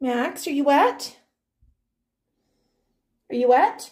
Max, are you wet? Are you wet?